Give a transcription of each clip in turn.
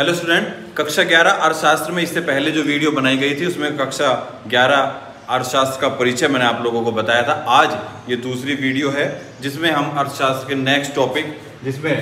Hello student कक्षा 11 अर्थशास्त्र में इससे पहले जो वीडियो बनाई गई थी, उसमें कक्षा 11 अर्थशास्त्र का परिचय मैंने आप लोगों को बताया था। आज ये दूसरी वीडियो है, जिसमें हम अर्थशास्त्र के नेक्स्ट टॉपिक जिसमें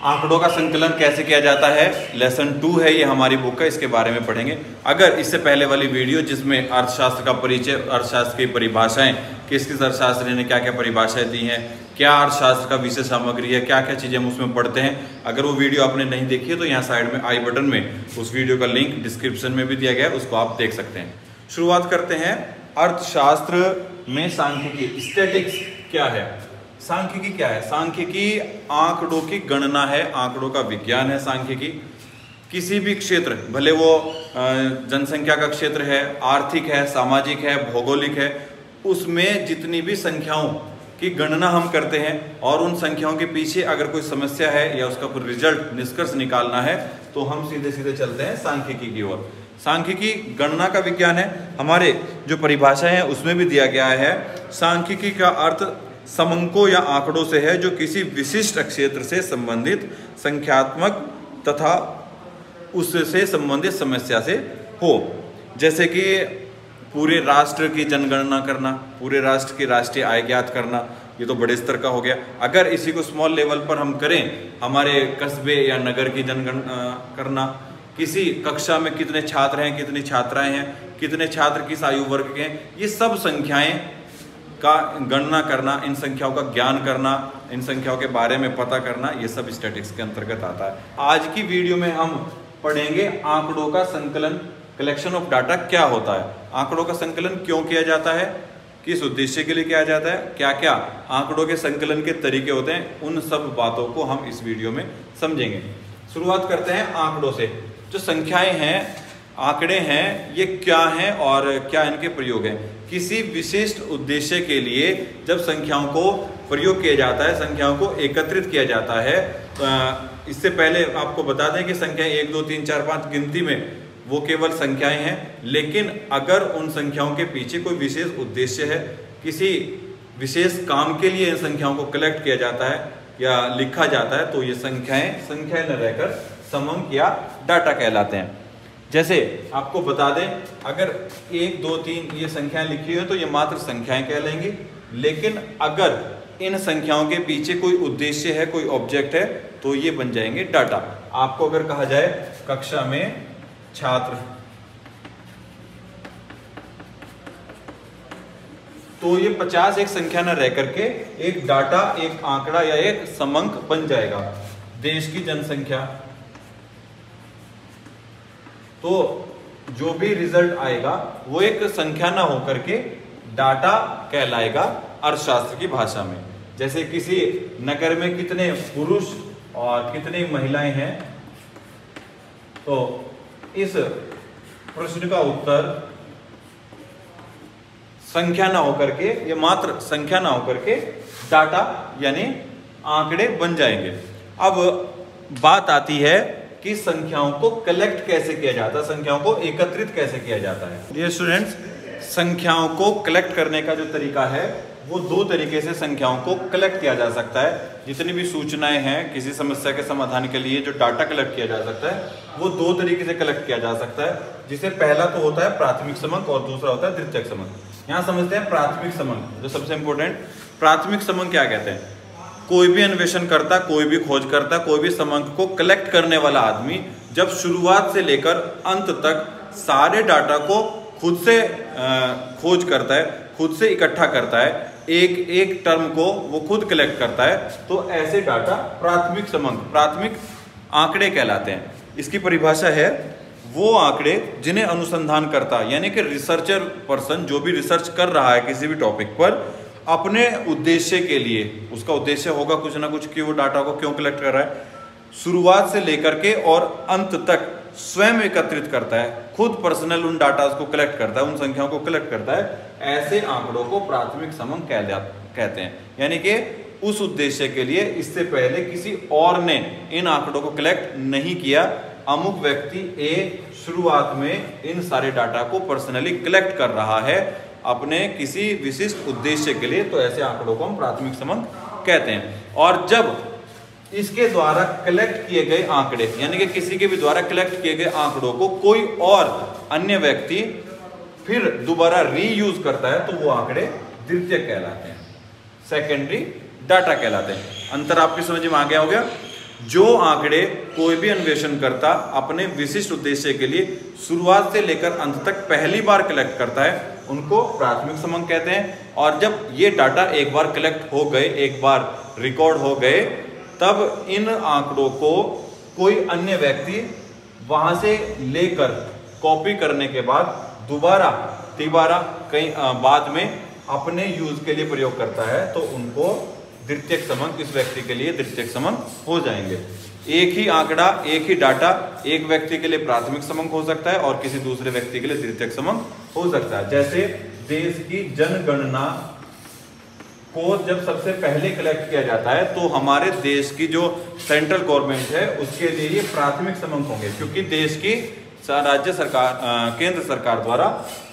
आंकड़ों का संकलन कैसे किया जाता है? लेसन टू है ये हमारी बुक है इसके बारे में पढ़ेंगे। अगर इससे पहले वाली वीडियो जिसमें अर्थशास्त्र का परिचय, अर्थशास्त्र की परिभाषाएँ किस किस अर्थशास्त्री ने क्या क्या परिभाषाएँ दी हैं, क्या अर्थशास्त्र का विषय सामग्री है क्या क्या चीज़ें हम उसमें पढ़ते हैं, अगर वो वीडियो आपने नहीं देखी है तो यहाँ साइड में आई बटन में उस वीडियो का लिंक डिस्क्रिप्शन में भी दिया गया है, उसको आप देख सकते हैं। शुरुआत करते हैं। अर्थशास्त्र में सांख्यिकी स्टेटिक्स क्या है? सांख्यिकी क्या है? सांख्यिकी आंकड़ों की गणना है, आंकड़ों का विज्ञान है सांख्यिकी। किसी भी क्षेत्र, भले वो जनसंख्या का क्षेत्र है, आर्थिक है, सामाजिक है, भौगोलिक है, उसमें जितनी भी संख्याओं की गणना हम करते हैं और उन संख्याओं के पीछे अगर कोई समस्या है या उसका कोई रिज़ल्ट, निष्कर्ष निकालना है तो हम सीधे सीधे चलते हैं सांख्यिकी की ओर। सांख्यिकी गणना का विज्ञान है। हमारे जो परिभाषा है, उसमें भी दिया गया है। सांख्यिकी का अर्थ समंकों या आंकड़ों से है जो किसी विशिष्ट क्षेत्र से संबंधित, संख्यात्मक तथा उससे संबंधित समस्या से हो। जैसे कि पूरे राष्ट्र की जनगणना करना, पूरे राष्ट्र की राष्ट्रीय आय ज्ञात करना, ये तो बड़े स्तर का हो गया। अगर इसी को स्मॉल लेवल पर हम करें, हमारे कस्बे या नगर की जनगणना करना, किसी कक्षा में कितने छात्र हैं, कितनी छात्राएँ हैं, कितने छात्र किस आयु वर्ग के हैं, ये सब संख्याएँ का गणना करना, इन संख्याओं का ज्ञान करना, इन संख्याओं के बारे में पता करना, ये सब स्टेटिक्स के अंतर्गत आता है। आज की वीडियो में हम पढ़ेंगे आंकड़ों का संकलन कलेक्शन ऑफ़ डाटा क्या होता है? आंकड़ों का संकलन क्यों किया जाता है? किस उद्देश्य के लिए किया जाता है? क्या क्या आंकड़ों के संकलन के तरीके होते हैं? उन सब बातों को हम इस वीडियो में समझेंगे। शुरुआत करते हैं आंकड़ों से। जो संख्याएँ हैं, आंकड़े हैं, ये क्या हैं और क्या इनके प्रयोग हैं? किसी विशिष्ट उद्देश्य के लिए जब संख्याओं को प्रयोग किया जाता है, संख्याओं को एकत्रित किया जाता है इससे पहले आपको बता दें कि संख्या एक, दो, तीन, चार, पाँच गिनती में वो केवल संख्याएँ हैं, लेकिन अगर उन संख्याओं के पीछे कोई विशेष उद्देश्य है, किसी विशेष काम के लिए इन संख्याओं को कलेक्ट किया जाता है या लिखा जाता है तो ये संख्याएँ संख्याएँ न रहकर समंक या डाटा कहलाते हैं। जैसे आपको बता दें, अगर एक, दो, तीन ये संख्याएँ लिखी हुई तो ये मात्र संख्याएँ कहलाएँगी लेकिन अगर इन संख्याओं के पीछे कोई उद्देश्य है, कोई ऑब्जेक्ट है तो ये बन जाएँगे डाटा आपको अगर कहा जाए, कक्षा में छात्र। तो ये 50 एक संख्या न रह करके एक डाटा एक आंकड़ा या एक समंक बन जाएगा। देश की जनसंख्या। तो जो भी रिज़ल्ट आएगा, वो एक संख्या ना होकर के डाटा कहलाएगा अर्थशास्त्र की भाषा में। जैसे किसी नगर में कितने पुरुष और कितनी महिलाएँ हैं तो इस प्रश्न का उत्तर संख्या ना होकर के, ये मात्र संख्या ना होकर के डाटा यानी आंकड़े बन जाएँगे। अब बात आती है कि संख्याओं को कलेक्ट कैसे किया जाता है? संख्याओं को एकत्रित कैसे किया जाता है? ये स्टूडेंट्स संख्याओं को कलेक्ट करने का जो तरीका है, वो दो तरीके से संख्याओं को कलेक्ट किया जा सकता है। जितनी भी सूचनाएँ हैं, किसी समस्या के समाधान के लिए जो डाटा कलेक्ट किया जा सकता है, वो दो तरीके से कलेक्ट किया जा सकता है। जिसे पहला तो होता है प्राथमिक समंक और दूसरा होता है द्वितीयक समंक। यहाँ समझते हैं प्राथमिक समंक, जो सबसे इंपॉर्टेंट प्राथमिक समंक क्या कहते हैं? कोई भी अन्वेषण करता, कोई भी खोज करता, कोई भी समंक को कलेक्ट करने वाला आदमी जब शुरुआत से लेकर अंत तक सारे डाटा को खुद से खोज करता है, खुद से इकट्ठा करता है, एक एक टर्म को वो खुद कलेक्ट करता है तो ऐसे डाटा प्राथमिक समंक, प्राथमिक आंकड़े कहलाते हैं। इसकी परिभाषा है, वो आंकड़े जिन्हें अनुसंधान करता, यानी कि रिसर्चर पर्सन जो भी रिसर्च कर रहा है किसी भी टॉपिक पर अपने उद्देश्य के लिए, उसका उद्देश्य होगा कुछ ना कुछ कि वो डाटा को क्यों कलेक्ट कर रहा है, शुरुआत से लेकर के और अंत तक स्वयं एकत्रित करता है, खुद पर्सनल उन डाटा को कलेक्ट करता है, उन संख्याओं को कलेक्ट करता है, ऐसे आंकड़ों को प्राथमिक समंग कह कहते हैं। यानी कि उस उद्देश्य के लिए इससे पहले किसी और ने इन आंकड़ों को कलेक्ट नहीं किया, अमुक व्यक्ति ए शुरुआत में इन सारे डाटा को पर्सनली कलेक्ट कर रहा है अपने किसी विशिष्ट उद्देश्य के लिए तो ऐसे आंकड़ों को हम प्राथमिक समंक कहते हैं। और जब इसके द्वारा कलेक्ट किए गए आंकड़े, यानी कि किसी के भी द्वारा कलेक्ट किए गए आंकड़ों को कोई और अन्य व्यक्ति फिर दोबारा रीयूज करता है तो वो आंकड़े द्वितीय कहलाते हैं सेकेंडरी डाटा कहलाते हैं। अंतर आपकी समझ में आ गया हो गया जो आंकड़े कोई भी अन्वेषण करता अपने विशिष्ट उद्देश्य के लिए शुरुआत से लेकर अंत तक पहली बार कलेक्ट करता है उनको प्राथमिक समंक कहते हैं। और जब ये डाटा एक बार कलेक्ट हो गए, एक बार रिकॉर्ड हो गए, तब इन आंकड़ों को कोई अन्य व्यक्ति वहाँ से लेकर कॉपी करने के बाद दोबारा, तिबारा कई बाद में अपने यूज़ के लिए प्रयोग करता है तो उनको द्वितीय समंक इस व्यक्ति के लिए द्वितीय समंक हो जाएँगे। एक ही आंकड़ा, एक ही डाटा, एक व्यक्ति के लिए प्राथमिक समंक हो सकता है और किसी दूसरे व्यक्ति के लिए द्वितीय समंक हो सकता है। जैसे देश की जनगणना को जब सबसे पहले कलेक्ट किया जाता है तो हमारे देश की जो सेंट्रल गवर्नमेंट है, उसके लिए ये प्राथमिक समंक होंगे, क्योंकि देश की राज्य सरकार केंद्र सरकार द्वारा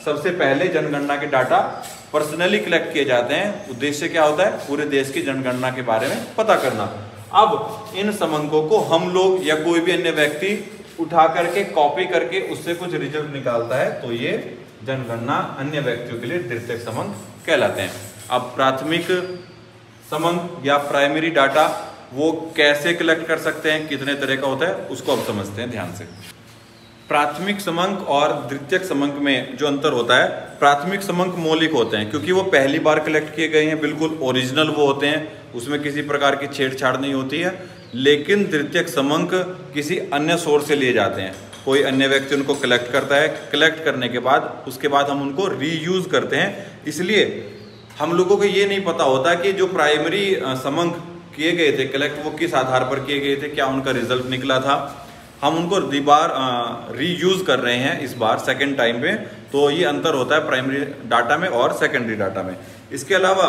सबसे पहले जनगणना के डाटा पर्सनली कलेक्ट किए जाते हैं। उद्देश्य क्या होता है? पूरे देश की जनगणना के बारे में पता करना। अब इन समंकों को हम लोग या कोई भी अन्य व्यक्ति उठा करके कॉपी करके उससे कुछ रिज़ल्ट निकालता है तो ये जनगणना अन्य व्यक्तियों के लिए द्वितीय समंक कहलाते हैं। अब प्राथमिक समंक या प्राइमरी डाटा वो कैसे कलेक्ट कर सकते हैं, कितने तरह का होता है, उसको अब समझते हैं ध्यान से। प्राथमिक समंक और द्वितीयक समंक में जो अंतर होता है, प्राथमिक समंक मौलिक होते हैं, क्योंकि वो पहली बार कलेक्ट किए गए हैं, बिल्कुल ओरिजिनल वो होते हैं, उसमें किसी प्रकार की छेड़छाड़ नहीं होती है, लेकिन द्वितीयक समंक किसी अन्य सोर्स से लिए जाते हैं। कोई अन्य व्यक्ति उनको कलेक्ट करता है कलेक्ट करने के बाद, उसके बाद हम उनको रीयूज करते हैं। इसलिए हम लोगों को ये नहीं पता होता कि जो प्राइमरी समंक किए गए थे कलेक्ट वो किस आधार पर किए गए थे, क्या उनका रिज़ल्ट निकला था। हम उनको बार रीयूज कर रहे हैं इस बार सेकेंड टाइम पे। तो ये अंतर होता है प्राइमरी डाटा में और सेकेंडरी डाटा में। इसके अलावा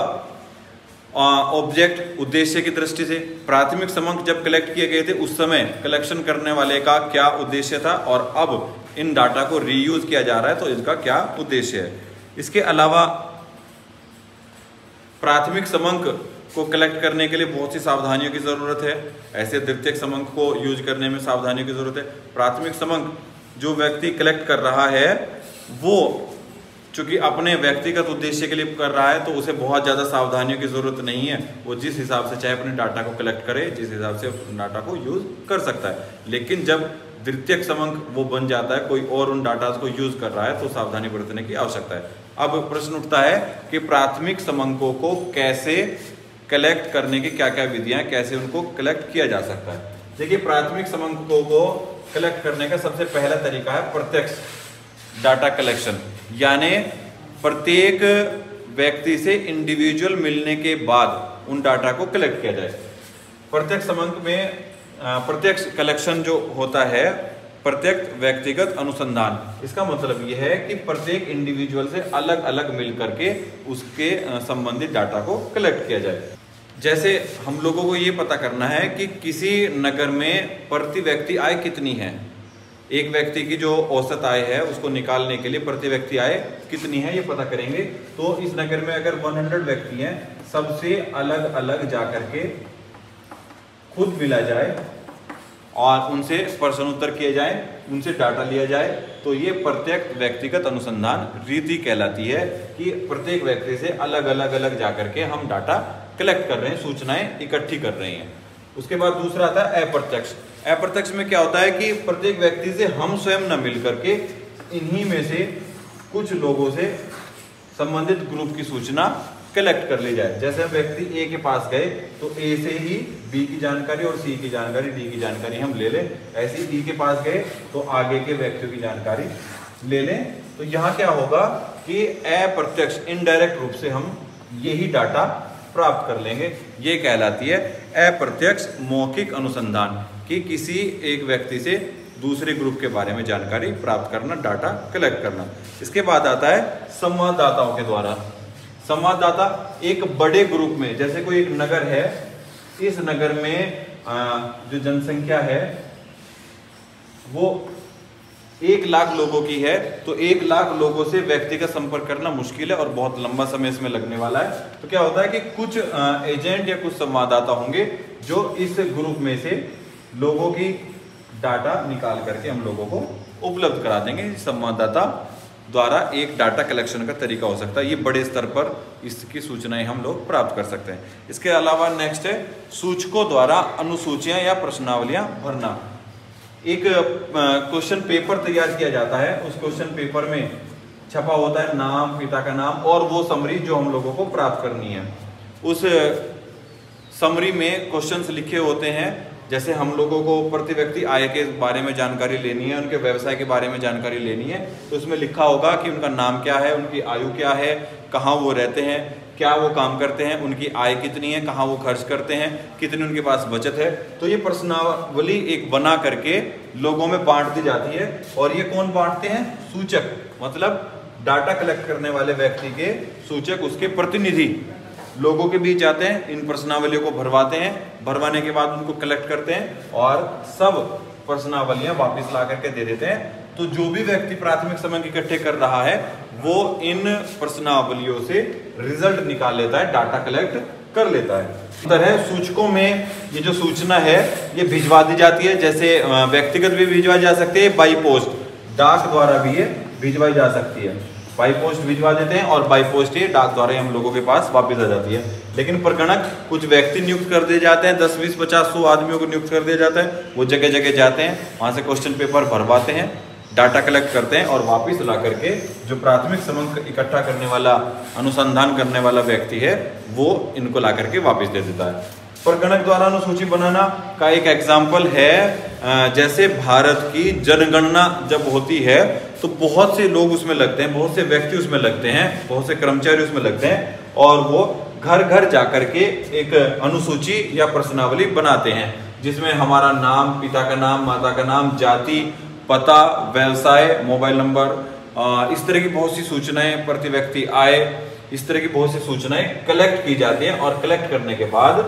ऑब्जेक्ट उद्देश्य की दृष्टि से, प्राथमिक समंक जब कलेक्ट किए गए थे, उस समय कलेक्शन करने वाले का क्या उद्देश्य था और अब इन डाटा को रीयूज किया जा रहा है तो इसका क्या उद्देश्य है? इसके अलावा, प्राथमिक समंक को कलेक्ट करने के लिए बहुत सी सावधानियों की ज़रूरत है। ऐसे द्वितीय समंक को यूज़ करने में सावधानियों की ज़रूरत है। प्राथमिक समंक जो व्यक्ति कलेक्ट कर रहा है, वो चूँकि अपने व्यक्तिगत उद्देश्य के लिए कर रहा है तो उसे बहुत ज़्यादा सावधानियों की ज़रूरत नहीं है। वो जिस हिसाब से चाहे अपने डाटा को कलेक्ट करे, जिस हिसाब से डाटा को यूज़ कर सकता है। लेकिन जब द्वितीय समंक वो बन जाता है, कोई और उन डाटा को यूज़ कर रहा है तो सावधानी बरतने की आवश्यकता है। अब प्रश्न उठता है कि प्राथमिक समंकों को कैसे कलेक्ट करने की क्या क्या विधियाँ, कैसे उनको कलेक्ट किया जा सकता है। देखिए, प्राथमिक समंकों को कलेक्ट करने का सबसे पहला तरीका है प्रत्यक्ष डाटा कलेक्शन यानी प्रत्येक व्यक्ति से इंडिविजुअल मिलने के बाद उन डाटा को कलेक्ट किया जाए। प्रत्यक्ष समंक में प्रत्यक्ष कलेक्शन जो होता है प्रत्येक व्यक्तिगत अनुसंधान। इसका मतलब यह है कि प्रत्येक इंडिविजुअल से अलग अलग मिल करके उसके संबंधित डाटा को कलेक्ट किया जाए। जैसे हम लोगों को ये पता करना है कि किसी नगर में प्रति व्यक्ति आय कितनी है? एक व्यक्ति की जो औसत आय है, उसको निकालने के लिए प्रति व्यक्ति आय कितनी है, ये पता करेंगे। तो इस नगर में अगर 100 व्यक्ति हैं, सबसे अलग अलग जाकर के खुद मिला जाए और उनसे प्रश्न उत्तर किए जाए, उनसे डाटा लिया जाए तो ये प्रत्येक व्यक्तिगत अनुसंधान रीति कहलाती है कि प्रत्येक व्यक्ति से अलग अलग अलग जाकर के हम डाटा कलेक्ट कर रहे हैं, सूचनाएँ इकट्ठी कर रहे हैं। उसके बाद दूसरा आता है अप्रत्यक्ष। अप्रत्यक्ष में क्या होता है कि प्रत्येक व्यक्ति से हम स्वयं न मिल करके इन्हीं में से कुछ लोगों से संबंधित ग्रुप की सूचना कलेक्ट कर ली जाए। जैसे हम व्यक्ति ए के पास गए तो ए से ही बी की जानकारी और सी की जानकारी डी की जानकारी हम ले लें। ऐसे ही डी के पास गए तो आगे के व्यक्तियों की जानकारी ले लें। तो यहाँ क्या होगा कि अप्रत्यक्ष इनडायरेक्ट रूप से हम यही डाटा प्राप्त कर लेंगे। ये कहलाती है अप्रत्यक्ष मौखिक अनुसंधान कि किसी एक व्यक्ति से दूसरे ग्रुप के बारे में जानकारी प्राप्त करना डाटा कलेक्ट करना। इसके बाद आता है संवाददाताओं के द्वारा। संवाददाता एक बड़े ग्रुप में, जैसे कोई एक नगर है इस नगर में जो जनसंख्या है, वो एक लाख लोगों की है तो एक लाख लोगों से व्यक्ति का संपर्क करना मुश्किल है और बहुत लंबा समय इसमें लगने वाला है। तो क्या होता है कि कुछ एजेंट या कुछ संवाददाता होंगे, जो इस ग्रुप में से लोगों की डाटा निकाल करके हम लोगों को उपलब्ध करा देंगे। संवाददाता द्वारा एक डाटा कलेक्शन का तरीका हो सकता है। ये बड़े स्तर पर इसकी सूचनाएँ हम लोग प्राप्त कर सकते हैं। इसके अलावा नेक्स्ट है, सूचकों द्वारा अनुसूचियाँ या प्रश्नावलियाँ भरना। एक क्वेश्चन पेपर तैयार किया जाता है। उस क्वेश्चन पेपर में छपा होता है नाम, पिता का नाम और वो समरी जो हम लोगों को प्राप्त करनी है। उस समरी में क्वेश्चंस लिखे होते हैं। जैसे हम लोगों को प्रति व्यक्ति आय के बारे में जानकारी लेनी है, उनके व्यवसाय के बारे में जानकारी लेनी है तो उसमें लिखा होगा कि उनका नाम क्या है, उनकी आयु क्या है, कहाँ वो रहते हैं, क्या वो काम करते हैं, उनकी आय कितनी है, कहाँ वो खर्च करते हैं, कितनी उनके पास बचत है। तो ये प्रश्नावली एक बना करके लोगों में बांट दी जाती है। और ये कौन बांटते हैं? सूचक मतलब डाटा कलेक्ट करने वाले व्यक्ति के सूचक, उसके प्रतिनिधि। लोगों के बीच जाते हैं, इन प्रश्नावलियों को भरवाते हैं, भरवाने के बाद उनको कलेक्ट करते हैं और सब प्रश्नावलियाँ वापस ला करके दे देते हैं। तो जो भी व्यक्ति प्राथमिक समय इकट्ठे कर रहा है, वो इन प्रश्नावलियों से रिज़ल्ट निकाल लेता है डाटा कलेक्ट कर लेता है। तरह सूचकों में ये जो सूचना है, ये भिजवा दी जाती है, जैसे व्यक्तिगत भी भिजवाई जा सकती है बाई पोस्ट डाक द्वारा भी ये भिजवाई जा सकती है। बाई पोस्ट भिजवा देते हैं और बाई पोस्ट ये डाक द्वारा हम लोगों के पास वापस आ जाती है। लेकिन प्रगणक कुछ व्यक्ति नियुक्त कर दिए जाते हैं, दस, बीस, पचास, सौ आदमियों को नियुक्त कर दिया जाता है। वो जगह जगह जाते हैं, वहाँ से क्वेश्चन पेपर भरवाते हैं डाटा कलेक्ट करते हैं और वापस ला करके जो प्राथमिक समंक इकट्ठा करने वाला, अनुसंधान करने वाला व्यक्ति है, वो इनको ला करके वापस दे देता है। प्रगणक द्वारा अनुसूची बनाना का एक एग्ज़ाम्पल है। जैसे भारत की जनगणना जब होती है तो बहुत से लोग उसमें लगते हैं, बहुत से व्यक्ति उसमें लगते हैं, बहुत से कर्मचारी उसमें लगते हैं और वो घर घर जाकर के एक अनुसूची या प्रश्नावली बनाते हैं, जिसमें हमारा नाम, पिता का नाम, माता का नाम, जाति, पता, व्यवसाय, मोबाइल नंबर इस तरह की बहुत सी सूचनाएँ प्रति व्यक्ति आए। इस तरह की बहुत सी सूचनाएँ कलेक्ट की जाती हैं और कलेक्ट करने के बाद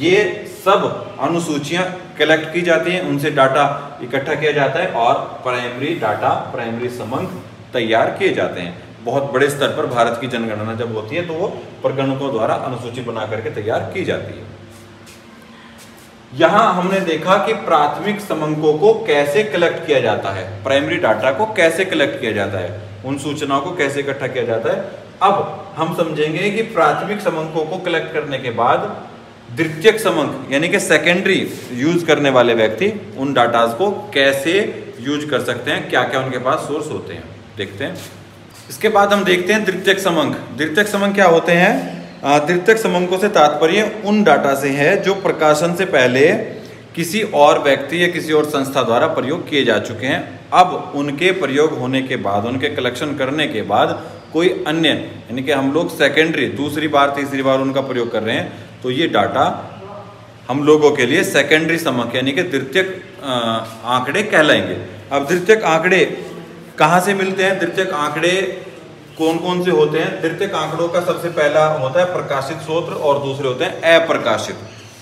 ये सब अनुसूचियाँ कलेक्ट की जाती हैं, उनसे डाटा इकट्ठा किया जाता है और प्राइमरी डाटा प्राइमरी समंक तैयार किए जाते हैं। बहुत बड़े स्तर पर भारत की जनगणना जब होती है तो वो प्रगणकों द्वारा अनुसूची बना करके तैयार की जाती है। यहाँ हमने देखा कि प्राथमिक समंकों को कैसे कलेक्ट किया जाता है प्राइमरी डाटा को कैसे कलेक्ट किया जाता है, उन सूचनाओं को कैसे इकट्ठा किया जाता है अब हम समझेंगे कि प्राथमिक समंकों को कलेक्ट करने के बाद द्वितीयक समंक, यानी कि सेकेंडरी यूज़ करने वाले व्यक्ति, उन डाटाज को कैसे यूज़ कर सकते हैं क्या क्या उनके पास सोर्स होते हैं, देखते हैं। इसके बाद हम देखते हैं द्वितीयक समंक। द्वितीयक समंक क्या होते हैं? द्वितीयक समंकों से तात्पर्य उन डाटा से है जो प्रकाशन से पहले किसी और व्यक्ति या किसी और संस्था द्वारा प्रयोग किए जा चुके हैं। अब उनके प्रयोग होने के बाद, उनके कलेक्शन करने के बाद कोई अन्य, यानी कि हम लोग सेकेंडरी दूसरी बार, तीसरी बार उनका प्रयोग कर रहे हैं तो ये डाटा हम लोगों के लिए सेकेंडरी समक, यानी कि द्वितीयक आंकड़े कहलाएँगे। अब द्वितीयक आंकड़े कहाँ से मिलते हैं? द्वितीयक आंकड़े कौन कौन से होते हैं? द्वितीयक आंकड़ों का सबसे पहला होता है प्रकाशित स्रोत्र और दूसरे होते हैं अप्रकाशित,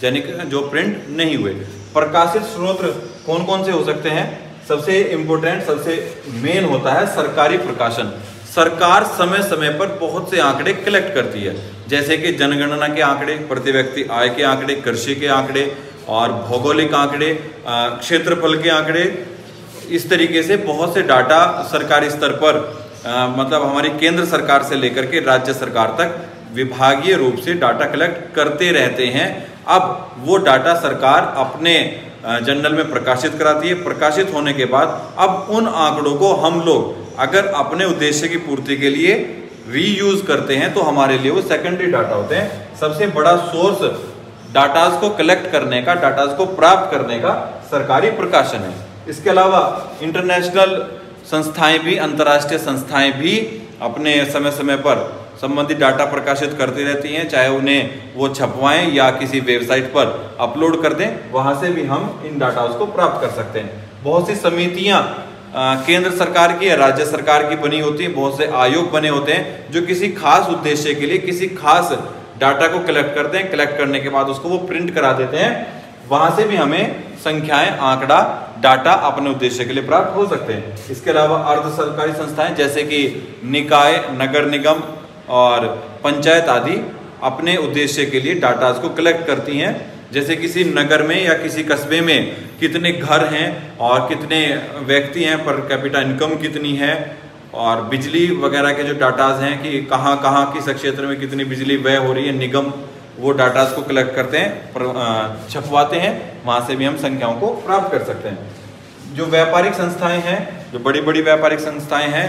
यानी कि जो प्रिंट नहीं हुए। प्रकाशित स्रोत्र कौन कौन से हो सकते हैं? सबसे इंपोर्टेंट सबसे मेन होता है सरकारी प्रकाशन। सरकार समय समय पर बहुत से आंकड़े कलेक्ट करती है। जैसे कि जनगणना के आंकड़े प्रति व्यक्ति आय के आंकड़े कृषि के आंकड़े और भौगोलिक आंकड़े क्षेत्रफल के आंकड़े। इस तरीके से बहुत से डाटा सरकारी स्तर पर आ, मतलब हमारी केंद्र सरकार से लेकर के राज्य सरकार तक विभागीय रूप से डाटा कलेक्ट करते रहते हैं। अब वो डाटा सरकार अपने जर्नल में प्रकाशित कराती है। प्रकाशित होने के बाद अब उन आंकड़ों को हम लोग अगर अपने उद्देश्य की पूर्ति के लिए रीयूज करते हैं तो हमारे लिए वो सेकेंडरी डाटा होते हैं। सबसे बड़ा सोर्स डाटाज को कलेक्ट करने का डाटाज को प्राप्त करने का सरकारी प्रकाशन है। इसके अलावा इंटरनेशनल संस्थाएँ भी, अंतर्राष्ट्रीय संस्थाएँ भी अपने समय समय पर संबंधित डाटा प्रकाशित करती रहती हैं, चाहे उन्हें वो छपवाएँ या किसी वेबसाइट पर अपलोड कर दें, वहाँ से भी हम इन डाटाज को प्राप्त कर सकते हैं। बहुत सी समितियाँ केंद्र सरकार की या राज्य सरकार की बनी होती है, बहुत से आयोग बने होते हैं, जो किसी खास उद्देश्य के लिए, किसी खास डाटा को कलेक्ट करते हैं कलेक्ट करने के बाद उसको वो प्रिंट करा देते हैं। वहाँ से भी हमें संख्याएँ, आंकड़ा, डाटा अपने उद्देश्य के लिए प्राप्त हो सकते हैं। इसके अलावा अर्ध सरकारी संस्थाएँ, जैसे कि निकाय, नगर निगम और पंचायत आदि, अपने उद्देश्य के लिए डाटा को कलेक्ट करती हैं। जैसे किसी नगर में या किसी कस्बे में कितने घर हैं और कितने व्यक्ति हैं पर कैपिटा इनकम कितनी है और बिजली वगैरह के जो डाटाज हैं कि कहाँ कहाँ, किस क्षेत्र में कितनी बिजली व्यय हो रही है, निगम वो डाटाज को कलेक्ट करते हैं छपवाते हैं, वहाँ से भी हम संख्याओं को प्राप्त कर सकते हैं। जो व्यापारिक संस्थाएँ हैं, जो बड़ी बड़ी व्यापारिक संस्थाएँ हैं,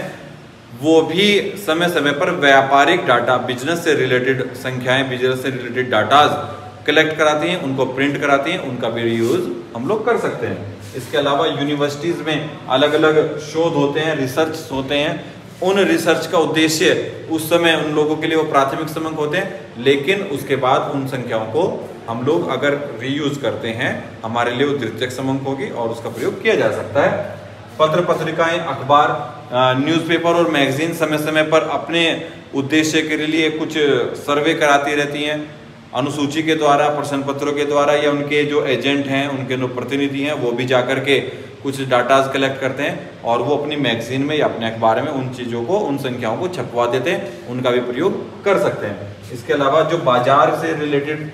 वो भी समय समय पर व्यापारिक डाटा बिज़नेस से रिलेटेड संख्याएँ बिज़नेस से रिलेटेड डाटाज कलेक्ट कराती हैं, उनको प्रिंट कराती हैं, उनका भी यूज़ हम लोग कर सकते हैं। इसके अलावा यूनिवर्सिटीज़ में अलग अलग शोध होते हैं रिसर्च होते हैं। उन रिसर्च का उद्देश्य उस समय उन लोगों के लिए वो प्राथमिक समंक होते हैं, लेकिन उसके बाद उन संख्याओं को हम लोग अगर रीयूज करते हैं, हमारे लिए वो द्वितीयक समंक होगी और उसका प्रयोग किया जा सकता है। पत्र पत्रिकाएँ अखबार न्यूज़पेपर और मैगजीन समय समय पर अपने उद्देश्य के लिए कुछ सर्वे कराती रहती हैं। अनुसूची के द्वारा, प्रश्न पत्रों के द्वारा या उनके जो एजेंट हैं, उनके जो प्रतिनिधि हैं, वो भी जा के कुछ डाटाज कलेक्ट करते हैं और वो अपनी मैगजीन में या अपने अखबार में उन चीज़ों को, उन संख्याओं को छपवा देते हैं, उनका भी प्रयोग कर सकते हैं। इसके अलावा जो बाज़ार से रिलेटेड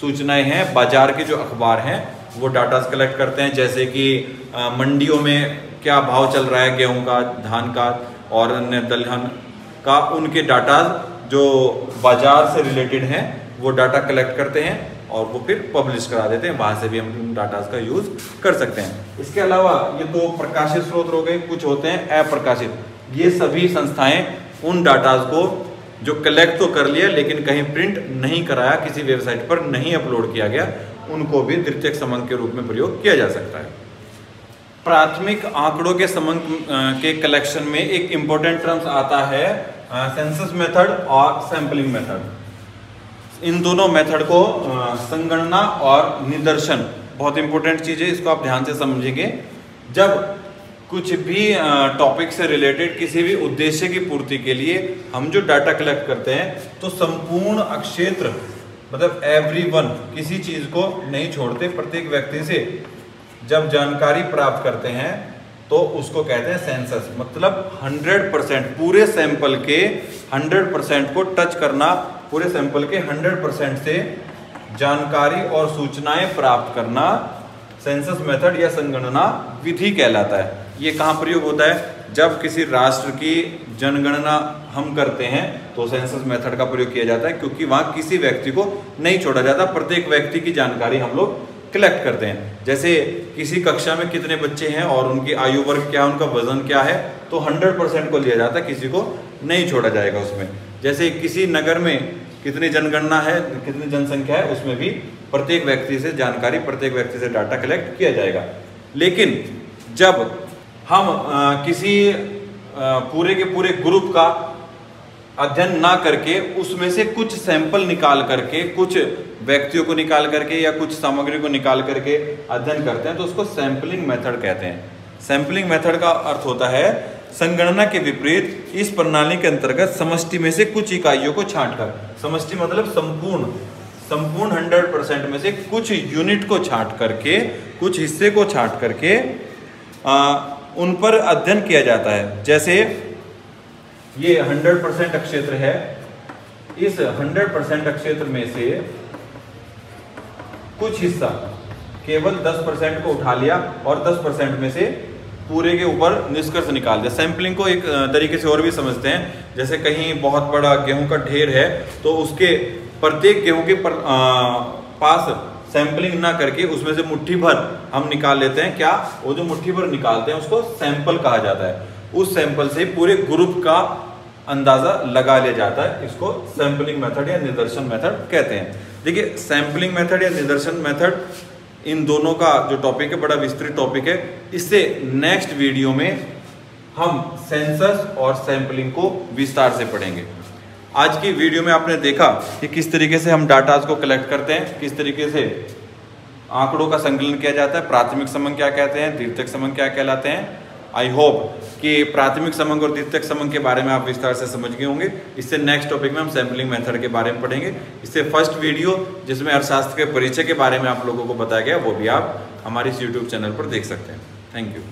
सूचनाएँ हैं, बाज़ार के जो अखबार हैं, वो डाटाज कलेक्ट करते हैं, जैसे कि मंडियों में क्या भाव चल रहा है, गेहूँ का, धान का और अन्य दलहन का, उनके डाटा जो बाज़ार से रिलेटेड हैं वो डाटा कलेक्ट करते हैं और वो फिर पब्लिश करा देते हैं। वहाँ से भी हम डाटा का यूज़ कर सकते हैं। इसके अलावा ये तो प्रकाशित स्रोत हो गए, कुछ होते हैं अप्रकाशित। ये सभी संस्थाएँ उन डाटाज को जो कलेक्ट तो कर लिया लेकिन कहीं प्रिंट नहीं कराया, किसी वेबसाइट पर नहीं अपलोड किया गया, उनको भी द्वितीय समंक के रूप में प्रयोग किया जा सकता है। प्राथमिक आंकड़ों के समंक के कलेक्शन में एक इंपॉर्टेंट टर्म्स आता है सेंसस मेथड और सैंपलिंग मेथड इन दोनों मेथड को संगणना और निदर्शन, बहुत इंपॉर्टेंट चीज़ है, इसको आप ध्यान से समझेंगे। जब कुछ भी टॉपिक से रिलेटेड किसी भी उद्देश्य की पूर्ति के लिए हम जो डाटा कलेक्ट करते हैं तो संपूर्ण अक्षेत्र मतलब एवरी वन किसी चीज़ को नहीं छोड़ते प्रत्येक व्यक्ति से। जब जानकारी प्राप्त करते हैं तो उसको कहते हैं सेंसस। मतलब 100 परसेंट, पूरे सैंपल के 100 परसेंट को टच करना, पूरे सैंपल के 100 परसेंट से जानकारी और सूचनाएँ प्राप्त करना, सेंसस मेथड या संगणना विधि कहलाता है। ये कहाँ प्रयोग होता है? जब किसी राष्ट्र की जनगणना हम करते हैं तो सेंसस मेथड का प्रयोग किया जाता है, क्योंकि वहाँ किसी व्यक्ति को नहीं छोड़ा जाता, प्रत्येक व्यक्ति की जानकारी हम लोग कलेक्ट करते हैं जैसे किसी कक्षा में कितने बच्चे हैं और उनकी आयु वर्ग क्या है उनका वज़न क्या है तो 100 परसेंट को लिया जाता है किसी को नहीं छोड़ा जाएगा उसमें। जैसे किसी नगर में कितनी जनगणना है कितनी जनसंख्या है उसमें भी प्रत्येक व्यक्ति से जानकारी प्रत्येक व्यक्ति से डाटा कलेक्ट किया जाएगा। लेकिन जब हम आ, किसी आ, पूरे के पूरे ग्रुप का अध्ययन ना करके उसमें से कुछ सैंपल निकाल करके कुछ व्यक्तियों को निकाल करके या कुछ सामग्री को निकाल करके अध्ययन करते हैं तो उसको सैंपलिंग मेथड कहते हैं। सैंपलिंग मेथड का अर्थ होता है संगणना के विपरीत इस प्रणाली के अंतर्गत समष्टि में से कुछ इकाइयों को छांटकर। समष्टि मतलब संपूर्ण संपूर्ण हंड्रेड परसेंट में से कुछ यूनिट को छांट करके कुछ हिस्से को छांट करके आ, उन पर अध्ययन किया जाता है। जैसे ये हंड्रेड परसेंट क्षेत्र है। इस हंड्रेड परसेंट क्षेत्र में से कुछ हिस्सा केवल 10 परसेंट को उठा लिया और 10 परसेंट में से पूरे के ऊपर निष्कर्ष निकाल दिया। सैंपलिंग को एक तरीके से और भी समझते हैं। जैसे कहीं बहुत बड़ा गेहूँ का ढेर है तो उसके प्रत्येक गेहूँ के पर, आ, पास सैंपलिंग ना करके उसमें से मुट्ठी भर हम निकाल लेते हैं। क्या? वो जो मुट्ठी भर निकालते हैं उसको सैंपल कहा जाता है। उस सैंपल से पूरे ग्रुप का अंदाज़ा लगा लिया जाता है। इसको सैंपलिंग मेथड या निदर्शन मेथड कहते हैं। देखिए सैंपलिंग मेथड या निदर्शन मेथड इन दोनों का जो टॉपिक है, बड़ा विस्तृत टॉपिक है। इससे नेक्स्ट वीडियो में हम सेंसस और सैंपलिंग को विस्तार से पढ़ेंगे। आज की वीडियो में आपने देखा कि किस तरीके से हम डाटाज को कलेक्ट करते हैं, किस तरीके से आंकड़ों का संकलन किया जाता है, प्राथमिक समंग क्या कहते हैं, द्वितीयक समंग क्या कहलाते हैं आई होप कि प्राथमिक समंग और द्वितीयक समंग के बारे में आप विस्तार से समझ गए होंगे। इससे नेक्स्ट टॉपिक में हम सैम्पलिंग मेथड के बारे में पढ़ेंगे। इससे फ़र्स्ट वीडियो जिसमें अर्थशास्त्र के परिचय के बारे में आप लोगों को बताया गया, वो भी आप हमारे इस यूट्यूब चैनल पर देख सकते हैं। Thank you